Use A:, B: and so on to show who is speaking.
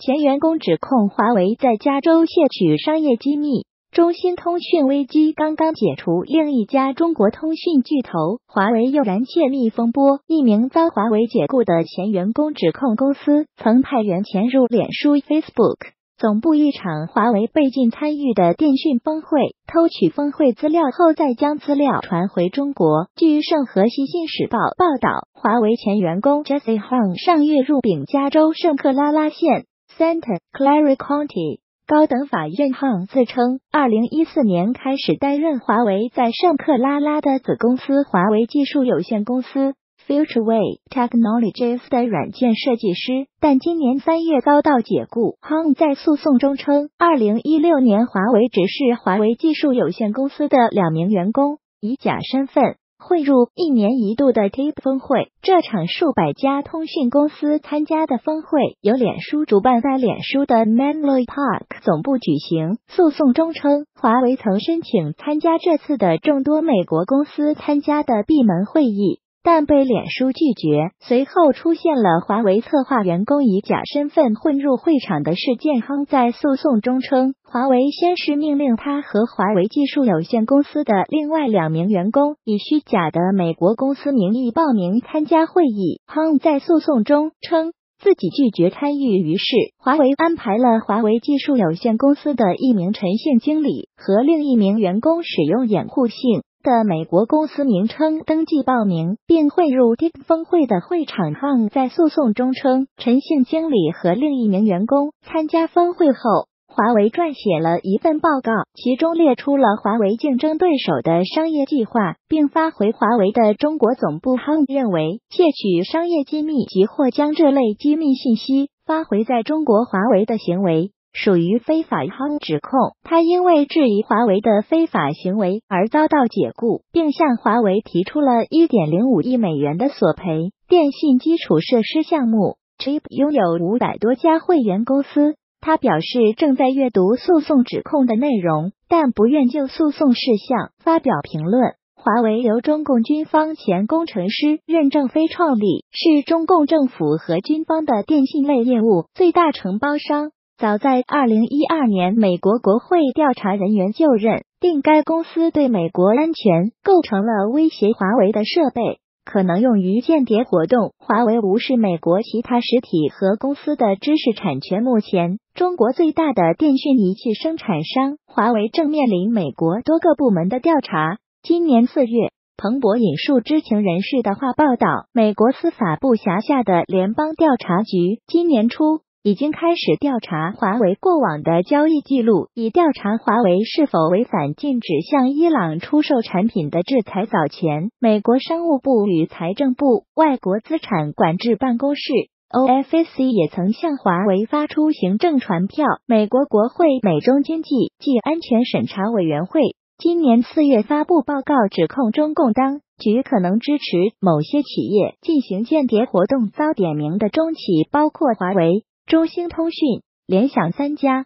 A: 前员工指控华为在加州窃取商业机密。中兴通讯危机刚刚解除，另一家中国通讯巨头华为又燃窃密风波。一名遭华为解雇的前员工指控公司曾派员潜入脸书 （Facebook） 总部一场华为被禁参与的电讯峰会，偷取峰会资料后再将资料传回中国。据圣河西新使报报道，华为前员工 Jesse Hung 上月入禀加州圣克拉拉县 （Santa Clara County）。高等法院 Hong 自称，二零一四年开始担任华为在圣克拉拉的子公司华为技术有限公司 FutureWay Technologies 的软件设计师，但今年三月遭到解雇。Hong 在诉讼中称，二零一六年华为指示华为技术有限公司的两名员工以假身份。汇入一年一度的 Tape 峰会，这场数百家通讯公司参加的峰会由脸书主办，在脸书的 Menlo Park 总部举行。诉讼中称，华为曾申请参加这次的众多美国公司参加的闭门会议。但被脸书拒绝。随后出现了华为策划员工以假身份混入会场的事件。亨在诉讼中称，华为先是命令他和华为技术有限公司的另外两名员工以虚假的美国公司名义报名参加会议。亨在诉讼中称自己拒绝参与，于是华为安排了华为技术有限公司的一名陈姓经理和另一名员工使用掩护性。的美国公司名称登记报名，并汇入 TIP 峰会的会场。Hang 在诉讼中称，陈姓经理和另一名员工参加峰会后，华为撰写了一份报告，其中列出了华为竞争对手的商业计划，并发回华为的中国总部。Hang 认为，窃取商业机密及或将这类机密信息发回在中国华为的行为。属于非法亨指控，他因为质疑华为的非法行为而遭到解雇，并向华为提出了一点零五亿美元的索赔。电信基础设施项目 Chip 拥有五百多家会员公司。他表示正在阅读诉讼指控的内容，但不愿就诉讼事项发表评论。华为由中共军方前工程师任正非创立，是中共政府和军方的电信类业务最大承包商。早在二零一二年，美国国会调查人员就认定该公司对美国安全构成了威胁，华为的设备可能用于间谍活动。华为无视美国其他实体和公司的知识产权。目前，中国最大的电讯仪器生产商华为正面临美国多个部门的调查。今年四月，彭博引述知情人士的话报道，美国司法部辖下的联邦调查局今年初。已经开始调查华为过往的交易记录，以调查华为是否违反禁止向伊朗出售产品的制裁。早前，美国商务部与财政部外国资产管制办公室 （OFAC） 也曾向华为发出行政传票。美国国会美中经济及安全审查委员会今年四月发布报告，指控中共当局可能支持某些企业进行间谍活动。遭点名的中企包括华为。中兴通讯、联想三家。